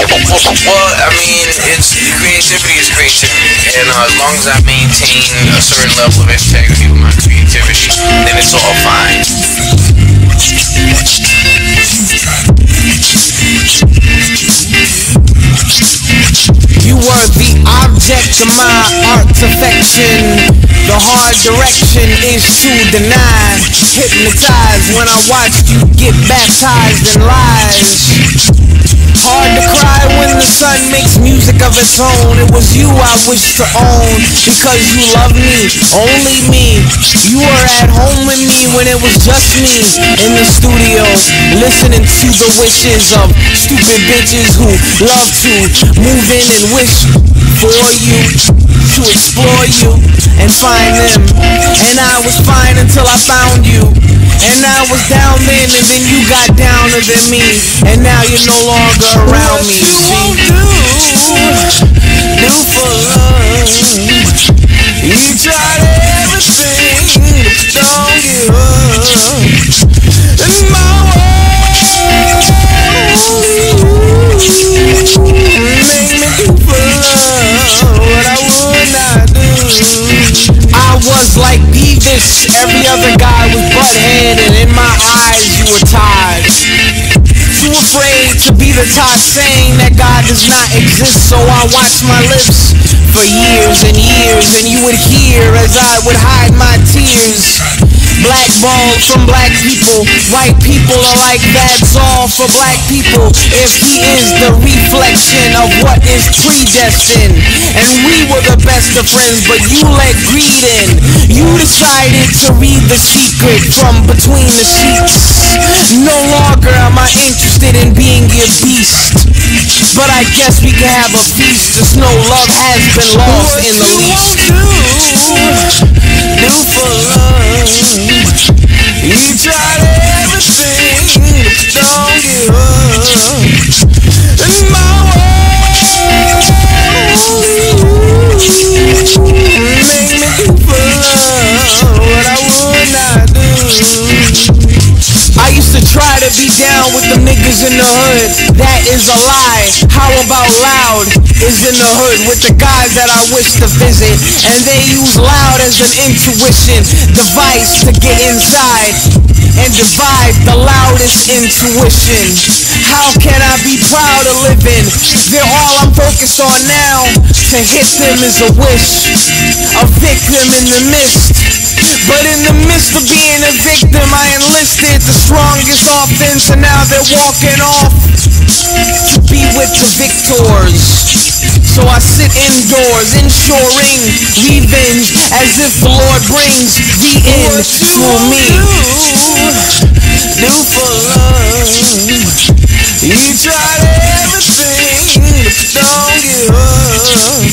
Well, I mean, it's creativity is creativity, and uh, as long as I maintain a certain level of integrity with my creativity, then it's all fine. You were the object of my art's affection. The hard direction is to deny. Hypnotized when I watched you get baptized in lies. Sun makes music of its own. It was you I wish to own because you love me, only me. You were at home with me when it was just me in the studio, listening to the wishes of stupid bitches who love to move in and wish for you, to explore you and find them. And I was fine until I found you. And I was down then, and then you got downer than me, and now you're no longer around me. you See, won't do, do for love. You tried everything, but don't give up. In my world, make me do for love what I would not do. I was like Beavis, every other was butthead, and in my eyes you were tired. Too afraid to be the top saying that God does not exist, so I watched my lips for years and years, and you would hear as I would hide my tears. Blackballed from black people, white people are like that's all for black people. If he is the reflection of what is predestined, and we were the best of friends, but you let greed in. You decided to read the secret from between the sheets. No longer am I interested in being your beast. But I guess we can have a feast, as no love has been lost in the least. Be down with the niggas in the hood. That is a lie. How about loud is in the hood with the guys that I wish to visit. And they use loud as an intuition device to get inside and divide the loudest intuition. How can I be proud of living? They're all I'm focused on now. To hit them is a wish. A victim in the mist. But in the midst of being a victim, Enlisted the strongest offense, and now they're walking off to be with the victors. So I sit indoors, ensuring revenge, as if the Lord brings the end through me. Do for love. You tried everything, but don't give up.